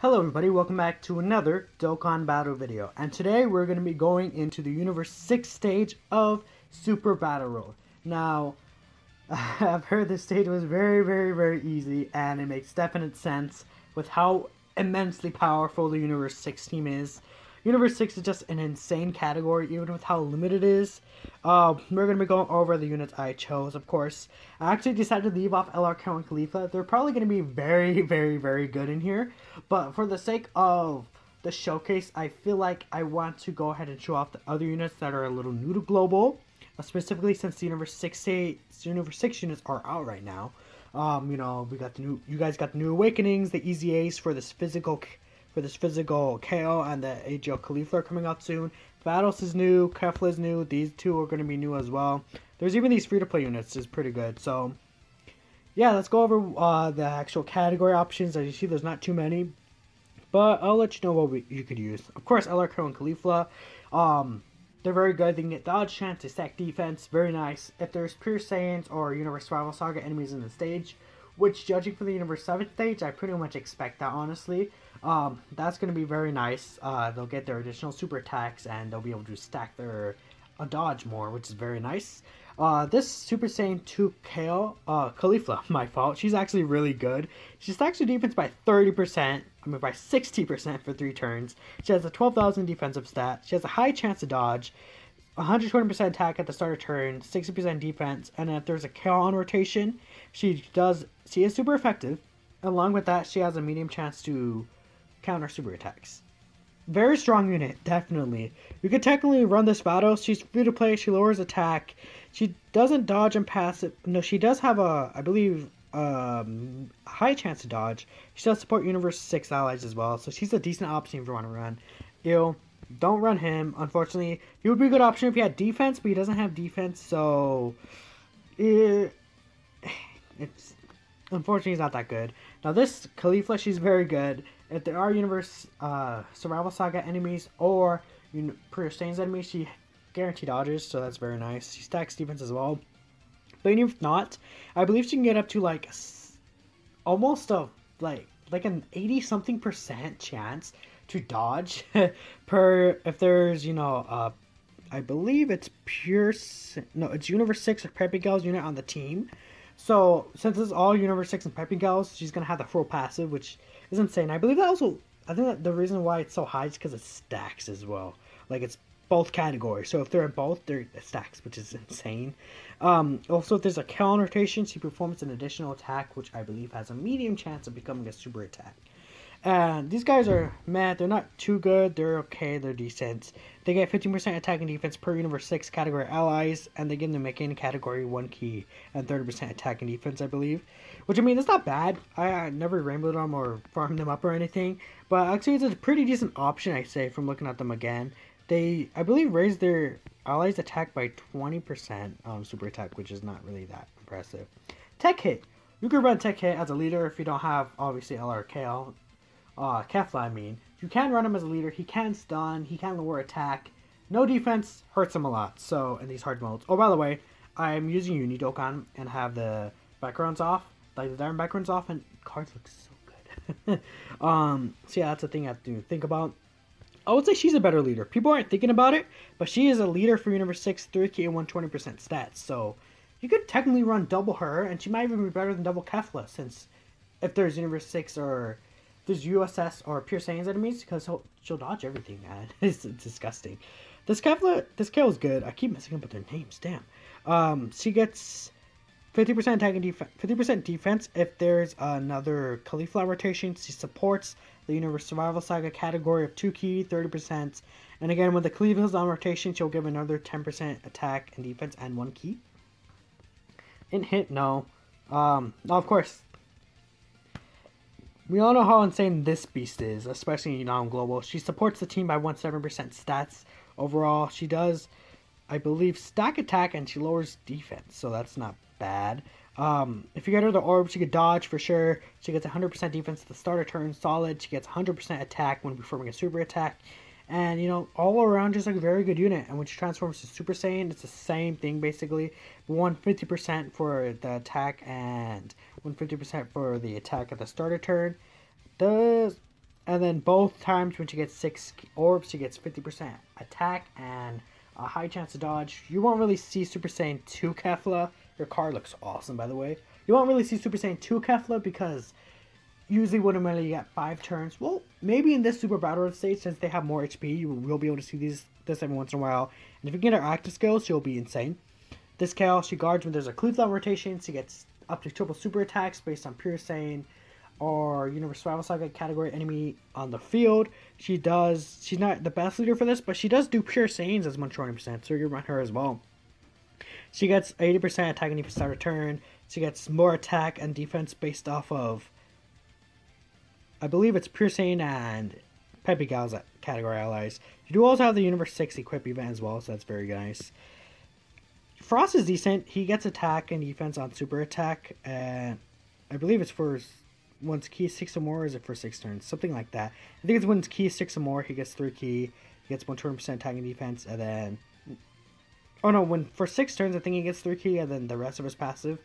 Hello everybody, welcome back to another Dokkan Battle video. And today we're going to be going into the Universe 6 stage of Super Battle Road. Now, I've heard this stage was very, very, very easy and it makes definite sense with how immensely powerful the Universe 6 team is. Universe 6 is just an insane category, even with how limited it is. Uh, we're going to be going over the units I chose, of course. I actually decided to leave off LRK and Caulifla. They're probably going to be very, very, very good in here. But for the sake of the showcase, I feel like I want to go ahead and show off the other units that are a little new to Global. Uh, specifically since the Universe 6, 8, Universe 6 units are out right now. Um, you know, we got the new, you guys got the new Awakenings, the EZAs for this physical for this physical KO and the AGL Caulifla are coming out soon. Battles is new, Kefla is new, these two are going to be new as well. There's even these free-to-play units is pretty good, so... Yeah, let's go over uh, the actual category options. As you see, there's not too many. But I'll let you know what we, you could use. Of course, LR and Caulifla, Um, they're very good. They can get dodge chance, they stack defense. Very nice. If there's Pure Saiyans or Universe Survival Saga enemies in the stage, which judging from the Universe 7 stage, I pretty much expect that, honestly. Um, that's going to be very nice. Uh, they'll get their additional super attacks and they'll be able to stack their uh, dodge more, which is very nice. Uh, this Super Saiyan 2 KO, uh, Caulifla, my fault. She's actually really good. She stacks her defense by 30%, I mean by 60% for 3 turns. She has a 12,000 defensive stat. She has a high chance to dodge. 120% attack at the start of turn, 60% defense, and if there's a KO on rotation, she does she is super effective. Along with that, she has a medium chance to counter super attacks. Very strong unit, definitely. You could technically run this battle. She's free to play. She lowers attack. She doesn't dodge and pass it. No, she does have a, I believe, um, high chance to dodge. She does support Universe 6 allies as well, so she's a decent option if you want to run. Ew, don't run him. Unfortunately, he would be a good option if he had defense, but he doesn't have defense, so it, it's unfortunately he's not that good. Now this Caulifla, she's very good. If there are Universe uh, Survival Saga enemies or Pure Saiyans enemies, she guaranteed dodges, so that's very nice. She stacks defense as well. But even if not, I believe she can get up to like almost a like like an 80 something percent chance to dodge per if there's you know uh I believe it's pure no it's Universe 6 or Peppy Gal's unit on the team so since it's all Universe 6 and Peppy Gals, she's gonna have the full passive, which is insane. I believe that also I think that the reason why it's so high is because it stacks as well. Like it's both categories. So if they're in both, they're stacks, which is insane. Um, also, if there's a counter rotation, she performs an additional attack, which I believe has a medium chance of becoming a super attack. And these guys are mad. They're not too good. They're okay. They're decent. They get 15% attack and defense per Universe 6 category allies, and they get the mechanic category 1 Ki and 30% attack and defense, I believe. Which, I mean, it's not bad. I, I never rainbowed them or farmed them up or anything. But actually, it's a pretty decent option, I say, from looking at them again. They, I believe, raised their allies' attack by 20% um, super attack, which is not really that impressive. Tech Hit. You can run Tech Hit as a leader if you don't have, obviously, LRKL uh, Kefla, I mean. You can run him as a leader. He can stun. He can lower attack. No defense hurts him a lot. So in these hard modes. Oh, by the way, I'm using Uni and have the backgrounds off, like the diamond backgrounds off, and cards look so good. um, so yeah, that's the thing I have to think about. I would say she's a better leader. People aren't thinking about it, but she is a leader for Universe 6, 3K and 120% stats. So you could technically run double her, and she might even be better than double Kefla, since if there's Universe 6 or there's USS or Pure Saiyans enemies because she'll dodge everything, man. it's, disgusting. This Kefla, this Kale is good. I keep messing up with their names, damn. Um, she gets 50% attack and defense, 50% defense if there's another Caulifla rotation. She supports the Universe Survival Saga category of 2 Ki, 30%. And again, when the Caulifla's on rotation, she'll give another 10% attack and defense and 1 Ki. In hit, no. Um, of course, we all know how insane this beast is, especially now in global. She supports the team by 17% stats overall. She does, I believe, stack attack and she lowers defense, so that's not bad. Um, if you get her the orb, she could dodge for sure. She gets 100% defense at the start of turn, solid. She gets 100% attack when performing a super attack. And, you know, all around just like a very good unit. And when she transforms to Super Saiyan, it's the same thing basically. 150% for the attack and 150% for the attack at the start of turn. Does And then both times when she gets six orbs, she gets 50% attack and a high chance to dodge. You won't really see Super Saiyan 2 Kefla. Your car looks awesome, by the way. You won't really see Super Saiyan 2 Kefla because usually when you get five turns. Well, maybe in this Super Battle stage, since they have more HP, you will be able to see these this every once in a while. And if you get her active skills, she'll be insane. This Kale, she guards when there's a Caulifla rotation. She gets up to triple super attacks based on Pure Saiyan or Universe Survival Saga category enemy on the field. She does, she's not the best leader for this, but she does do Pure Saiyans as much 20%, so you run her as well. She gets 80% attack and defense start return. She gets more attack and defense based off of, I believe it's Saiyan and Peppy Gal's category allies. You do also have the Universe 6 equip event as well, so that's very nice. Frost is decent. He gets attack and defense on super attack, and I believe it's for once Ki six or more, or is it for six turns? Something like that. I think it's when it's Ki six or more, he gets three Ki, he gets 120% attack and defense, and then. Oh no, when for six turns, I think he gets three Ki, and then the rest of his passive.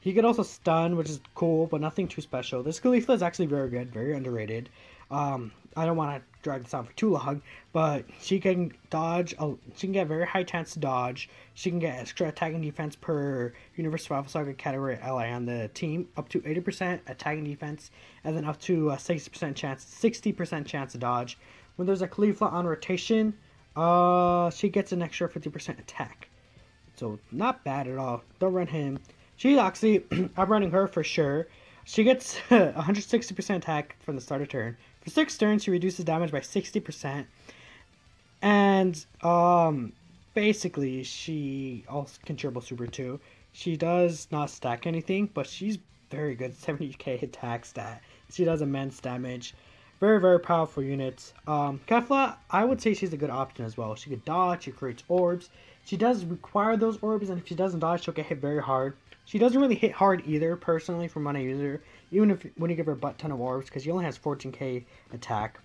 He could also stun, which is cool, but nothing too special. This Caulifla is actually very good, very underrated. Um, I don't want to drag this on for too long, but she can dodge. A, she can get very high chance to dodge. She can get extra attack and defense per Universe Survival Saga category ally on the team, up to 80% attack and defense, and then up to a 60% chance, 60% chance to dodge. When there's a Caulifla on rotation, uh, she gets an extra 50% attack. So not bad at all. Don't run him. She's actually, I'm running her for sure. She gets 160% attack from the start of turn. For 6 turns, she reduces damage by 60%. And, um, basically, she also can triple super too. She does not stack anything, but she's very good 70k attack stat. She does immense damage. Very, very powerful units. Um, Kefla, I would say she's a good option as well. She could dodge, she creates orbs. She does require those orbs, and if she doesn't dodge, she'll get hit very hard. She doesn't really hit hard either, personally, from when I use her even if when you give her a butt ton of orbs, because she only has 14k attack.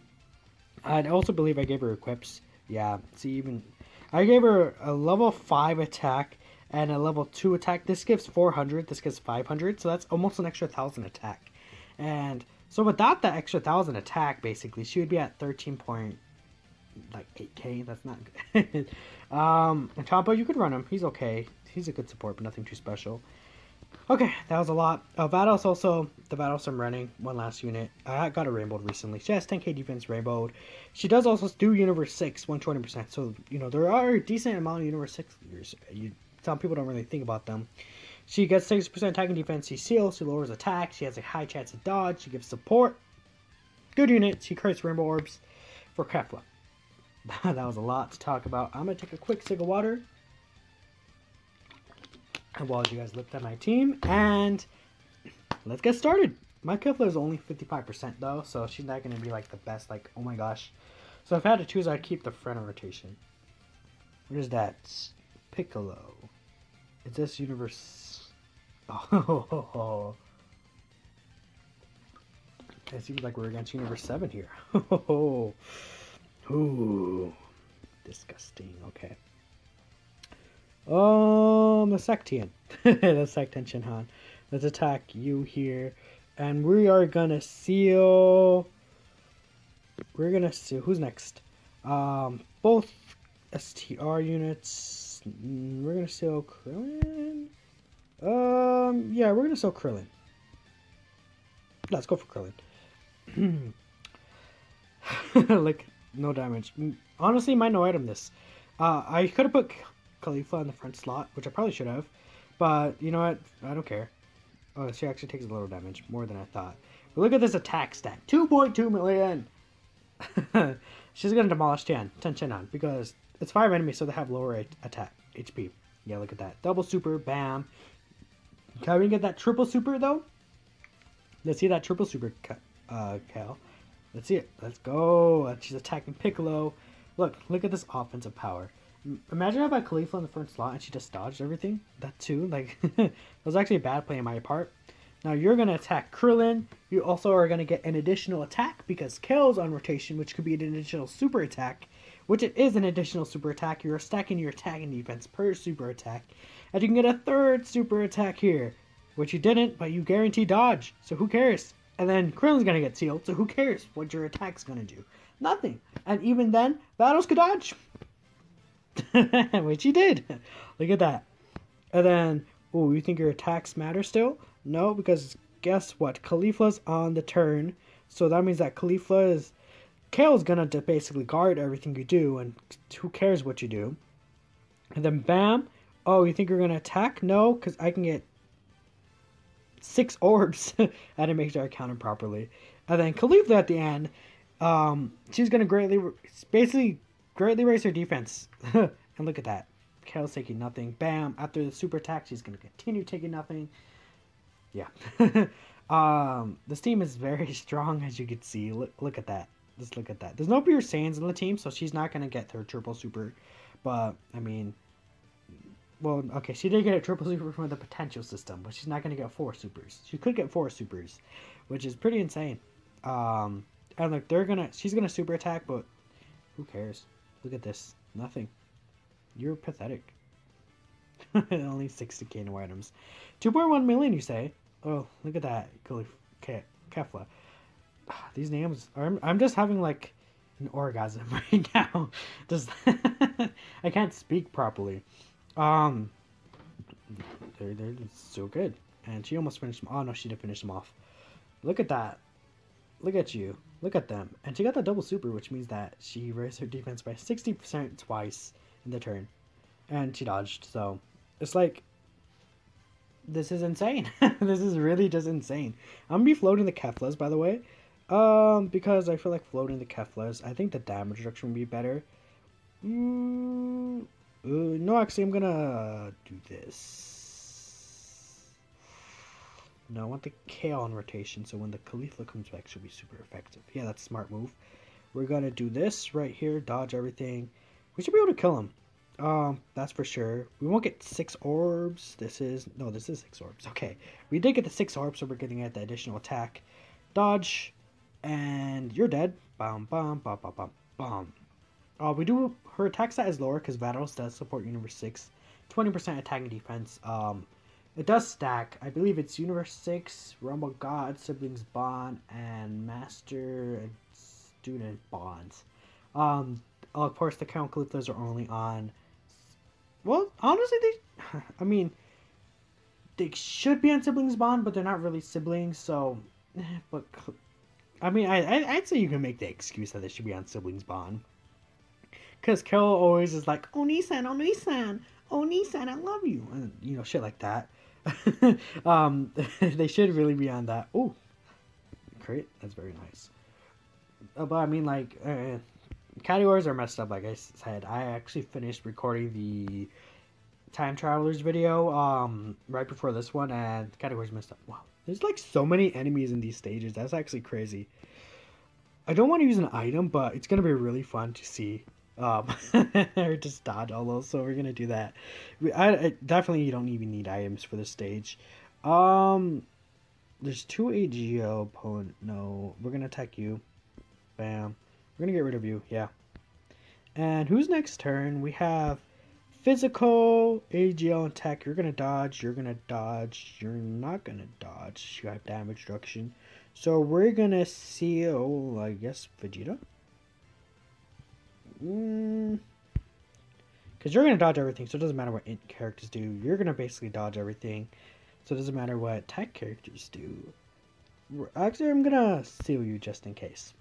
I also believe I gave her equips. Yeah, see, even I gave her a level 5 attack and a level 2 attack. This gives 400, this gives 500, so that's almost an extra 1,000 attack. And so without that extra 1,000 attack, basically, she would be at 13 point, like 8k, that's not good. um, and you could run him, he's okay. He's a good support, but nothing too special. Okay, that was a lot. Uh, Vados also, the Vados I'm running, one last unit. I got a rainbowed recently. She has 10k defense rainbowed. She does also do Universe 6, 120%. So, you know, there are a decent amount of Universe 6 leaders. You, some people don't really think about them. She gets 60% attack and defense. She seals. She lowers attack. She has a high chance of dodge. She gives support. Good unit. She creates rainbow orbs for Kefla. that was a lot to talk about. I'm going to take a quick sip of water while you guys looked at my team, and let's get started. My Kefla is only 55% though, so she's not going to be like the best, like, oh my gosh. So if I had to choose, I'd keep the front of rotation. What is that? Piccolo. Is this universe? Oh, it seems like we're against Universe 7 here. Oh, Ooh, disgusting. Okay. Um, the Sectian. the Sectian Shinhan. Let's attack you here. And we are gonna seal... We're gonna seal... Who's next? Um, both STR units. We're gonna seal Krillin? Um, yeah, we're gonna seal Krillin. Let's go for Krillin. like, no damage. Honestly, might no item this. Uh, I could have put Caulifla in the front slot, which I probably should have. But, you know what? I don't care. Oh, she actually takes a little damage, more than I thought. But look at this attack stat. 2.2 million! She's gonna demolish Tien, Tien Shinhan, because it's 5 enemies, so they have lower attack HP. Yeah, look at that. Double super, bam. Can we get that triple super, though? Let's see that triple super, uh, Cal. Let's see it. Let's go. She's attacking Piccolo. Look, look at this offensive power. Imagine I Caulifla in the front slot and she just dodged everything. That too, like, that was actually a bad play on my part. Now you're going to attack Krillin. You also are going to get an additional attack because Kale's on rotation, which could be an additional super attack, which it is an additional super attack. You're stacking your attack and defense per super attack. And you can get a third super attack here, which you didn't, but you guarantee dodge. So who cares? And then Krillin's gonna get sealed, so who cares what your attack's gonna do? Nothing. And even then, Battles could dodge. Which he did. Look at that. And then, oh, you think your attacks matter still? No, because guess what? Caulifla's on the turn. So that means that Caulifla is. Kale's gonna basically guard everything you do, and who cares what you do? And then bam. Oh, you think you're gonna attack? No, because I can get six orbs. I didn't make sure I counted properly. And then Caulifla at the end, um, she's gonna greatly, basically, greatly raise her defense. and look at that. Kale's taking nothing. Bam! After the super attack, she's gonna continue taking nothing. Yeah. um, this team is very strong, as you can see. Look, look at that. Just look at that. There's no pure Saiyans in the team, so she's not gonna get her triple super. But I mean, well, okay, she did get a triple super from the potential system, but she's not gonna get four supers. She could get four supers, which is pretty insane. Um, and look, they're gonna, she's gonna super attack, but who cares? Look at this, nothing. You're pathetic. Only 60k new items. 2.1 million, you say? Oh, look at that. Ke- Kefla. These names, are, I'm just having like an orgasm right now. Just, I can't speak properly. Um, they're, they're so good. And she almost finished them. Oh, no, she didn't finish them off. Look at that. Look at you. Look at them. And she got the double super, which means that she raised her defense by 60% twice in the turn. And she dodged, so it's like this is insane. this is really just insane. I'm gonna be floating the Keflas, by the way. Um, because I feel like floating the Keflas, I think the damage reduction would be better. Mm, uh, no, actually, I'm gonna do this. No, I want the Kale on rotation, so when the Caulifla comes back, she'll be super effective. Yeah, that's a smart move. We're gonna do this right here, dodge everything. We should be able to kill him. Um, that's for sure. We won't get six orbs. This is no, this is six orbs. Okay, we did get the six orbs, so we're getting at the additional attack, dodge, and you're dead. Bam, bam, bam, bam, bam, bam. Uh, we do her attack stat is lower because Vados does support Universe Six, twenty percent attack and defense. Um, it does stack. I believe it's Universe Six, Rumble God, Siblings Bond, and Master and Student Bonds. Um, of course, the Count Cauliflas are only on well, honestly, they. I mean, they should be on siblings bond, but they're not really siblings. So, but I mean, I I'd say you can make the excuse that they should be on siblings bond. Cause Carol always is like, "Oh Nissan, oh Nissan, oh Nissan, I love you," and you know shit like that. um, they should really be on that. Oh, great, that's very nice. Uh, but I mean, like, uh, categories are messed up. Like I said, I actually finished recording the time travelers video um right before this one, and categories messed up. Wow, there's like so many enemies in these stages. That's actually crazy. I don't want to use an item, but it's gonna be really fun to see. Um, or just dodge all those. So we're gonna do that. We, I, I definitely you don't even need items for this stage. Um, there's two AGO opponent. No, we're gonna attack you. Bam. We're gonna get rid of you, yeah. And who's next turn? We have physical, AGL, and tech. You're gonna dodge, you're gonna dodge, you're not gonna dodge. You have damage reduction. So we're gonna seal, I guess, Vegeta? Mm. Because you're gonna dodge everything, so it doesn't matter what int characters do. You're gonna basically dodge everything. So it doesn't matter what tech characters do. Actually, I'm gonna seal you just in case.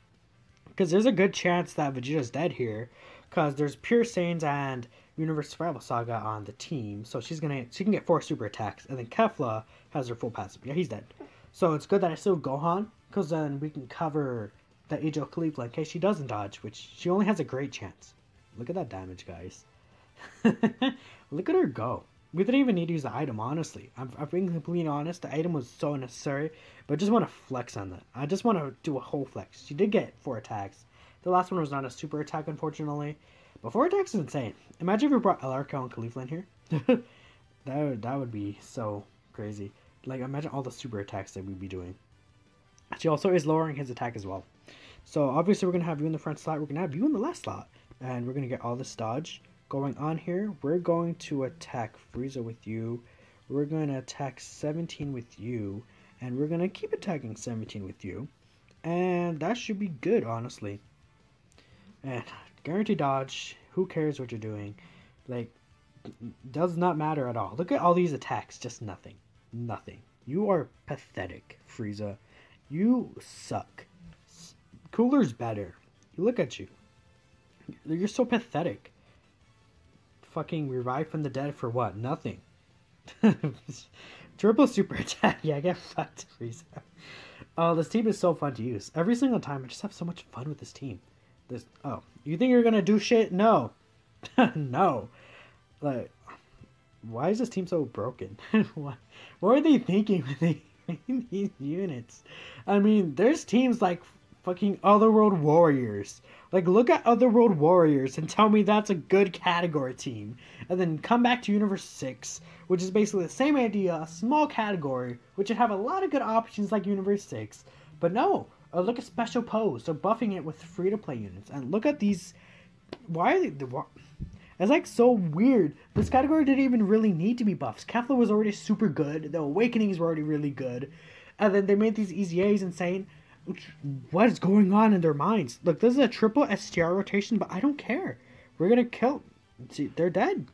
Because there's a good chance that Vegeta's dead here. Because there's Pure Saiyans and Universe Survival Saga on the team. So she's gonna she can get four super attacks. And then Kefla has her full passive. Yeah, he's dead. So it's good that I still Gohan. Because then we can cover of Caulifla in case she doesn't dodge. Which she only has a great chance. Look at that damage, guys. Look at her go. We didn't even need to use the item, honestly. I'm, I'm being completely honest. The item was so unnecessary, but I just want to flex on that. I just want to do a whole flex. She did get four attacks. The last one was not a super attack, unfortunately. But four attacks is insane. Imagine if we brought Alarco and in here. that, would, that would be so crazy. Like, imagine all the super attacks that we'd be doing. She also is lowering his attack as well. So, obviously, we're going to have you in the front slot. We're going to have you in the last slot. And we're going to get all this dodge going on here. We're going to attack Frieza with you. We're going to attack 17 with you. and we're gonna keep attacking 17 with you, and that should be good, honestly. And guarantee dodge. Who cares what you're doing? Like, does not matter at all. Look at all these attacks, just nothing, nothing. You are pathetic, Frieza. You suck. Cooler's better. You look at you. You're so pathetic. Fucking revive from the dead for what? Nothing. Triple super attack. Yeah, I get fucked, Frieza. Oh, this team is so fun to use. Every single time, I just have so much fun with this team. This. Oh, you think you're gonna do shit? No, no. Like, why is this team so broken? what, what are they thinking when they these units? I mean, there's teams like fucking Otherworld Warriors. Like, look at Otherworld Warriors and tell me that's a good category team. And then come back to Universe 6, which is basically the same idea, a small category, which would have a lot of good options like Universe 6. But no, uh, look at Special Pose. They're buffing it with free to play units. And look at these. Why are they. Why, it's like so weird. This category didn't even really need to be buffs. Kefla was already super good. The Awakenings were already really good. And then they made these EZAs insane. What is going on in their minds? Look, this is a triple STR rotation, but I don't care. We're gonna kill. See, they're dead.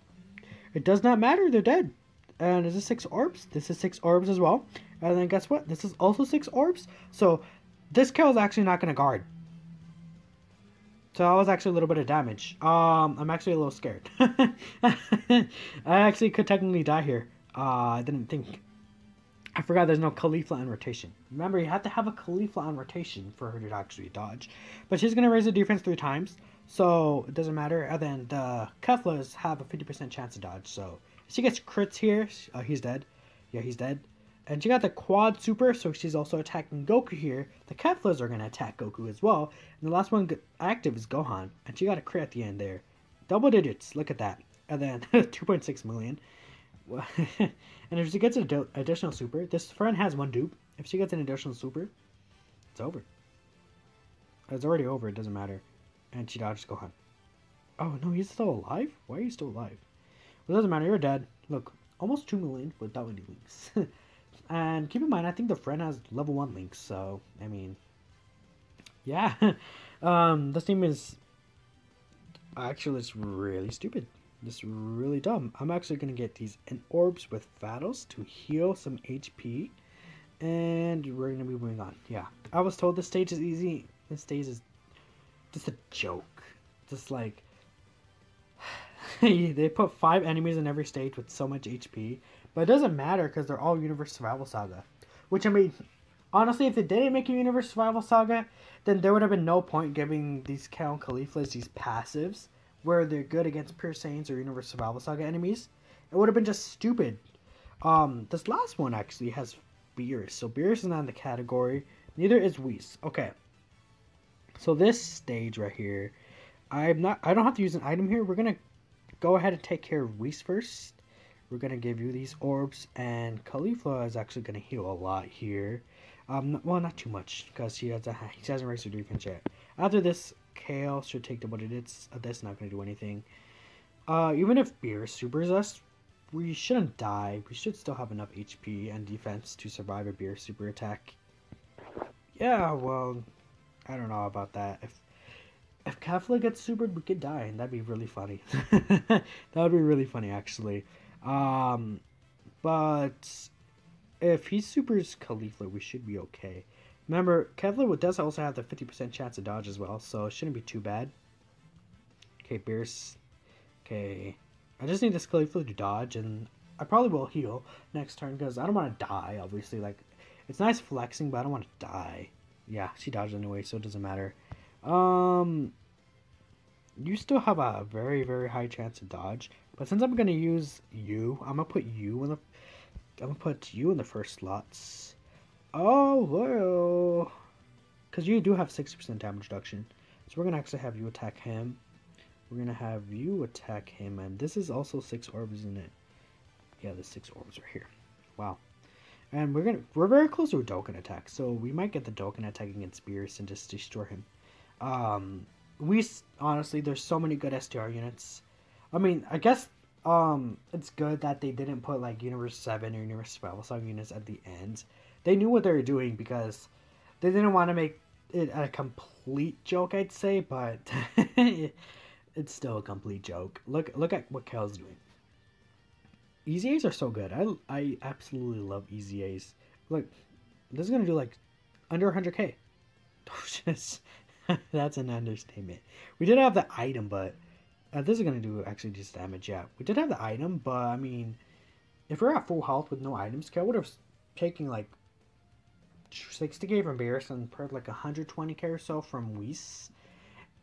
It does not matter. They're dead. And this is six orbs? This is six orbs as well. And then guess what? This is also six orbs. So this kill is actually not gonna guard. So that was actually a little bit of damage. Um, I'm actually a little scared. I actually could technically die here. Uh, I didn't think. I forgot there's no Caulifla on rotation. Remember, you have to have a Caulifla on rotation for her to actually dodge. But she's going to raise the defense three times, so it doesn't matter. And then the Keflas have a 50% chance to dodge, so if she gets crits here, oh, he's dead. Yeah, he's dead. And she got the quad super, so she's also attacking Goku here. The Keflas are going to attack Goku as well. And the last one active is Gohan. And she got a crit at the end there. Double digits, look at that. And then 2.6 million. and if she gets an additional super, this friend has one dupe. If she gets an additional super, it's over. It's already over, it doesn't matter. And she dodges Gohan. Oh, no, he's still alive? Why are you still alive? Well, it doesn't matter, you're dead. Look, almost 2 million without any links. And keep in mind, I think the friend has level 1 links, so, I mean, yeah. um, this team is, actually, it's really stupid. It's really dumb. I'm actually going to get these in orbs with Vados to heal some HP. And we're going to be moving on. Yeah. I was told this stage is easy. This stage is just a joke. Just like, they put five enemies in every stage with so much HP. But it doesn't matter because they're all Universe Survival Saga. Which, I mean, honestly, if they didn't make a Universe Survival Saga, then there would have been no point giving these Count Cauliflas these passives where they're good against Pure Saiyans or Universe Survival Saga enemies. It would have been just stupid. Um, this last one actually has Beerus. So Beerus is not in the category. Neither is Whis. Okay. So this stage right here, I'm not. I don't have to use an item here. We're gonna go ahead and take care of Whis first we're going to give you these orbs, and Caulifla is actually going to heal a lot here. Um, well, not too much, because he, has a, he hasn't raised her defense yet. After this, Kale should take the what it is. Uh, that's not going to do anything. Uh, even if Beer supers us, we shouldn't die. We should still have enough HP and defense to survive a Beer super attack. Yeah, well, I don't know about that. If if Kefla gets supered, we could die, and that'd be really funny. that would be really funny, actually. Um, but if he supers Caulifla, we should be okay. Remember, Kefla does also have the 50% chance to dodge as well, so it shouldn't be too bad. Okay, Beerus. Okay. I just need this Caulifla to dodge, and I probably will heal next turn, because I don't want to die, obviously. Like, it's nice flexing, but I don't want to die. Yeah, she dodged anyway, so it doesn't matter. Um, you still have a very, very high chance to dodge. But since I'm gonna use you, I'm gonna put you in the I'm gonna put you in the first slots. Oh well, because you do have 60% damage reduction, so we're gonna actually have you attack him. We're gonna have you attack him, and this is also six orbs, isn't it? Yeah, the six orbs are here. Wow. And we're gonna we're very close to a Dokkan attack, so we might get the Dokkan attack against Beerus and just destroy him. Um, we honestly, there's so many good STR units. I mean, I guess um it's good that they didn't put like Universe Seven or Universe Survival song units at the end, they knew what they were doing because they didn't want to make it a complete joke, I'd say, but it's still a complete joke. Look look at what Cal's doing. EZAs are so good. I I absolutely love EZAs. Look, this is gonna do like under 100k. That's an understatement. We did have the item, but uh, this is gonna do actually just damage. Yeah, we did have the item, but I mean, if we're at full health with no items, Cal would have taken like 60k from Beerus and per like 120k or so from Whis.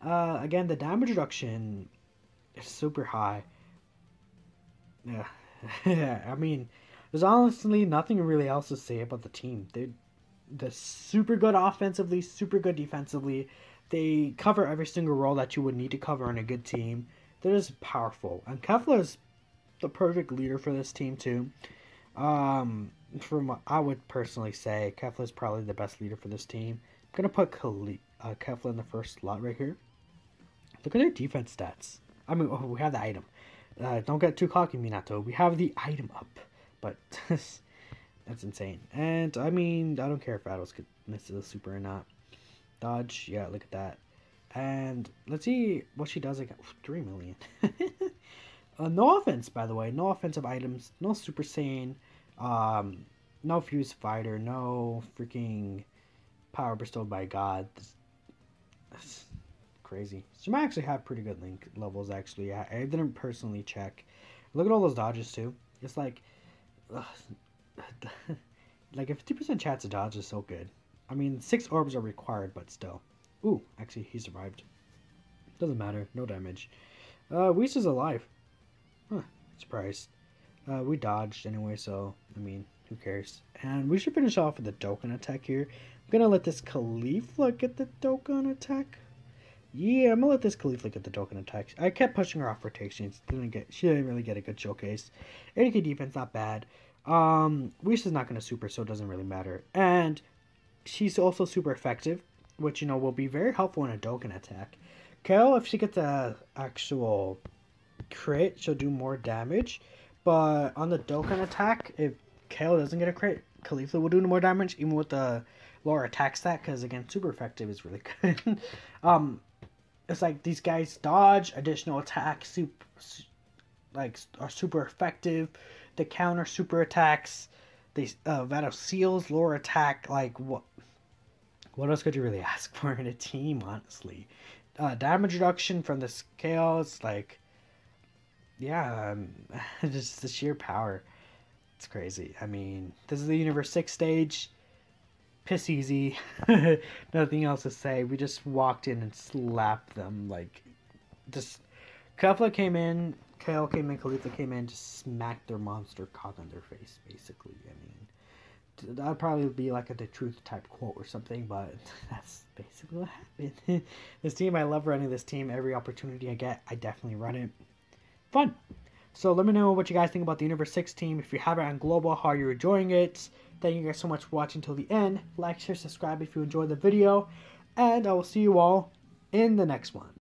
Uh, again, the damage reduction is super high. Yeah, I mean, there's honestly nothing really else to say about the team. They, they're super good offensively, super good defensively. They cover every single role that you would need to cover on a good team. They're just powerful, and Kefla is the perfect leader for this team too. Um, from I would personally say, Kefla is probably the best leader for this team. I'm gonna put Kali, uh, Kefla in the first slot right here. Look at their defense stats. I mean, oh, we have the item. Uh, don't get too cocky, Minato. We have the item up, but that's insane. And I mean, I don't care if Addles could miss the super or not. Dodge, yeah, look at that. And let's see what she does again. Three million. uh, no offense, by the way. No offensive items. No Super Saiyan. Um, no Fuse Fighter. No freaking power bestowed by God. That's crazy. She might actually have pretty good link levels, actually. I, I didn't personally check. Look at all those dodges, too. It's like... like, a 50% chance to dodge is so good. I mean, six orbs are required, but still. Ooh, actually, he survived. Doesn't matter. No damage. Uh, Whis is alive. Huh, surprised. Uh, we dodged anyway, so, I mean, who cares? And we should finish off with the Dokkan attack here. I'm gonna let this Caulifla get the Dokkan attack. Yeah, I'm gonna let this Caulifla get the Dokkan attack. I kept pushing her off rotations. Didn't get. She didn't really get a good showcase. 80k defense, not bad. Um, Whis is not gonna super, so it doesn't really matter. And she's also super effective, which you know will be very helpful in a Dokkan attack. Kale, if she gets a actual crit, she'll do more damage. But on the Dokkan attack, if Kale doesn't get a crit, Caulifla will do more damage, even with the lower attack stat, because again, super effective is really good. um, it's like these guys dodge, additional attack, super, like are super effective. The counter super attacks. They uh, Vado seals, lower attack. Like what? What else could you really ask for in a team, honestly? Uh, damage reduction from the scales, like yeah, um, just the sheer power. It's crazy. I mean, this is the Universe 6 stage. Piss easy. Nothing else to say. We just walked in and slapped them. Like, just. Kefla came in, Kale came in, Caulifla came in, just smacked their monster cock on their face, basically. I mean, that'd probably be like a the truth type quote or something, but that's basically what happened. this team, I love running this team. Every opportunity I get, I definitely run it fun. So let me know what you guys think about the Universe 6 team. If you have it on Global, how you're enjoying it. Thank you guys so much for watching till the end. Like, share, subscribe if you enjoyed the video. And I will see you all in the next one.